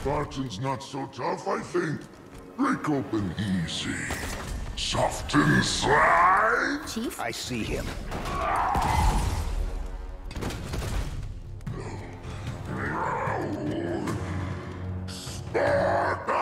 Spartan's not so tough, I think. Break open easy. Soft inside? Chief? I see him. Sparta!